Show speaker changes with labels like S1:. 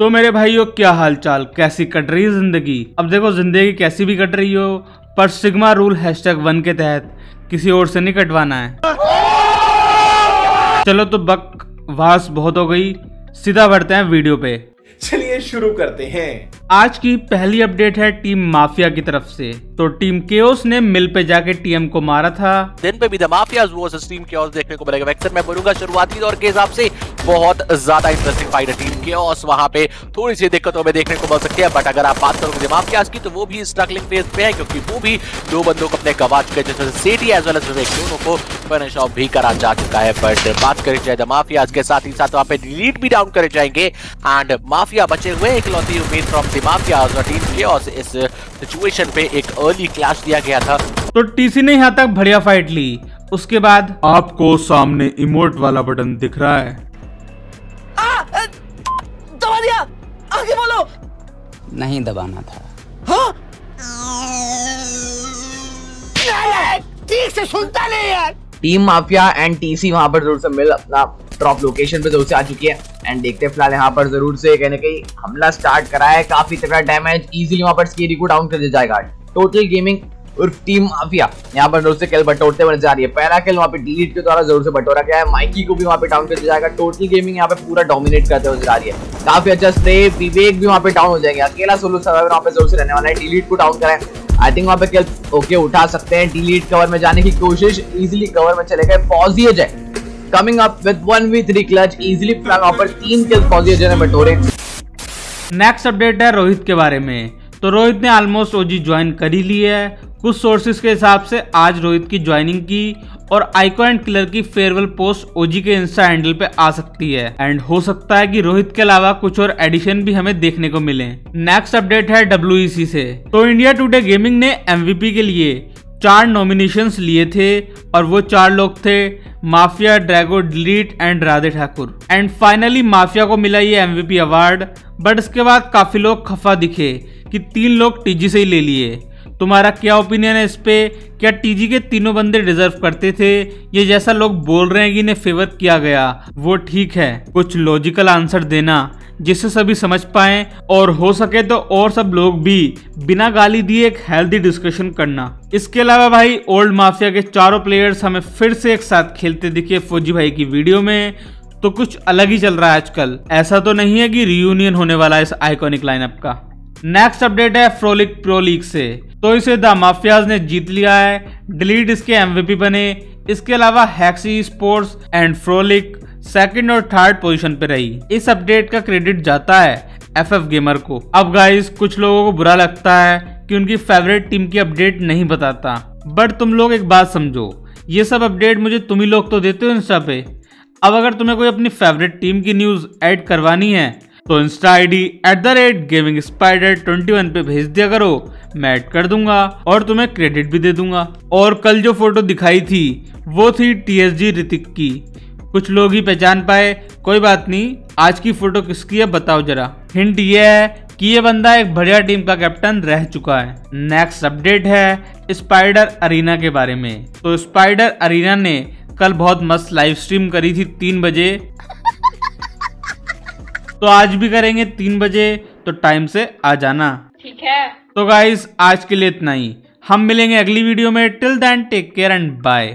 S1: तो मेरे भाइयों क्या हालचाल? कैसी कट रही है ज़िंदगी? अब देखो ज़िंदगी कैसी भी कट रही हो पर सिग्मा रूल हैशटैग वन के तहत किसी और से नहीं कटवाना है। चलो तो बक वास बहुत हो गई सीधा बढ़ते हैं वीडियो पे।
S2: चलिए शुरू करते हैं।
S1: आज की पहली अपडेट है टीम माफिया की तरफ़ से। तो टीम केओस ने मिल पे जाके टीएम को मारा था।
S3: दिन पे भी the mafias versus team chaos देखने को मिलेगा। वैक्सन मैं बोलूँगा शुरुआती दौर के हिसाब से बहुत ज़्यादा इंटरेस्टिंग फाइट है टीम केओस वहाँ पे थोड़ी सी दिक्कतों में देखने को मिल सकती है बट अगर आप बात करोगे माफियाज की तो वो भी स्ट्रगलिंग फ़ेज़ पे है क्योंकि वो भी दो बंदों को अपने गवा चुके हैं जैसे सेटी एज वेल एज विवेक दोनों को फिनिश ऑफ़ भी करा जा चुका है बट बात करी जाए द माफियाज के साथ ही साथ वहाँ पे डिलीट भी डाउन करे जाएँगे एंड माफिया बचे हुए इकलौती उम्मीद फ्रॉम द माफियाज और टीम केओस इस सिचुएशन पे एक अर्ली क्लैश दिया गया था।
S1: तो टीसी ने यहाँ तक बढ़िया फाइट ली। उसके बाद आपको सामने इमोट वाला बटन दिख रहा है।
S4: दिया? आगे बोलो।
S5: नहीं दबाना था।
S4: हाँ? ठीक से सुनता नहीं यार।
S6: टीम माफिया एंड टीसी वहाँ पर ज़रूर से मिल अपना ड्रॉप लोकेशन पे ज़रूर से आ चुकी है। एंड देखते हैं फ़िलहाल यहाँ पर ज़रूर से कहीं ना कहीं हमला स्टार्ट करा है। काफ़ी तगड़ा डैमेज इजीली वहाँ पर स्केरी को डाउन कर दिया जाएगा। टोटल गेमिंग उर्फ़ टीम माफिया यहाँ पर ज़रूर से किल बटोरते हुए आ रही है। पहला किल वहाँ पे डिलीट के द्वारा ज़रूर से बटोरा गया है। माइकी को भी वहाँ पे डाउन कर दिया जाएगा। टोटल गेमिंग यहाँ पे पूरा डोमिनेट करते हुए आ रही है। काफ़ी अच्छा स्टे विवेक भी वहाँ पे डाउन हो जाएँगे। अकेला सोलो सर्वाइवर वहाँ पे ज़रूर से रहने वाला है। डिलीट को डाउन करें। आई थिंक वहाँ पे किल ओके उठा सकते हैं। डिलीट कवर में जाने की कोशिश इजिली कवर में चले गए। पॉजिएज है coming up with 1v3 clutch easily वहाँ पर तीन किल पॉजिएज ने बटोरे।
S1: नेक्स्ट अपडेट है रोहित के बारे में। तो रोहित ने ऑलमोस्ट ओजी ज्वाइन कर ही ली है। कुछ सोर्सेज के हिसाब से आज रोहित की ज्वाइनिंग की और आइको एंड किलर की फेयरवेल पोस्ट ओजी के इंस्टा हैंडल पे आ सकती है। एंड हो सकता है कि रोहित के अलावा कुछ और एडिशन भी हमें देखने को मिले। नेक्स्ट अपडेट है डब्ल्यू से। तो इंडिया टुडे गेमिंग ने एमवीपी के लिए चार नॉमिनेशंस लिए थे और वो चार लोग थे mafia Drago delete and Radhe Thakur and finally mafia को मिला ये एमवीपी अवार्ड बट इसके बाद काफ़ी लोग खफा दिखे। कि तीन लोग टीजी से ही ले लिए। तुम्हारा क्या ओपिनियन है इस पे? क्या टीजी के तीनों बंदे डिजर्व करते थे? ये जैसा लोग बोल रहे हैं कि इन्हें फेवर किया गया, वो ठीक है। कुछ लॉजिकल आंसर देना, जिससे सभी समझ पाए और हो सके तो और सब लोग भी बिना गाली दिए एक हेल्दी डिस्कशन करना। इसके अलावा भाई ओल्ड माफिया के चारों प्लेयर्स हमें फिर से एक साथ खेलते दिखे फौजी भाई की वीडियो में। तो कुछ अलग ही चल रहा है आजकल। ऐसा तो नहीं है कि रियूनियन होने वाला है इस आइकॉनिक लाइनअप का। नेक्स्ट अपडेट है फ्रोलिक प्रो लीग से। तो इसे द माफियाज ने जीत लिया है डिलीट इसके एमवीपी बने। इसके अलावा Hexy sports and Frolic second और थर्ड पोजीशन पे रही। इस अपडेट का क्रेडिट जाता है एफ़ एफ़ गेमर को। अब गाइस कुछ लोगों को बुरा लगता है कि उनकी फेवरेट टीम की अपडेट नहीं बताता। बट तुम लोग एक बात समझो, ये सब अपडेट मुझे तुम ही लोग तो देते हो इंस्टा पे। अब अगर तुम्हें कोई अपनी फेवरेट टीम की न्यूज़ ऐड करवानी है तो insta I D at the rate gaming spider twenty one पे भेज दिया करो। मैं ऐड कर दूँगा और तुम्हें क्रेडिट भी दे दूँगा। और कल जो फ़ोटो दिखाई थी, वो थी टी एस जी ऋतिक की। कुछ लोग ही पहचान पाए। कोई बात नहीं, आज की फ़ोटो किसकी है बताओ जरा। हिंट ये है कि ये बंदा एक बढ़िया टीम का कैप्टन रह चुका है। नेक्स्ट अपडेट है स्पाइडर अरीना के बारे में। तो स्पाइडर अरीना ने कल बहुत मस्त लाइव स्ट्रीम करी थी तीन बजे। तो आज भी करेंगे तीन बजे तो टाइम से आ जाना।
S7: ठीक है।
S1: तो गाइस आज के लिए इतना ही। हम मिलेंगे अगली वीडियो में। Till then take care and bye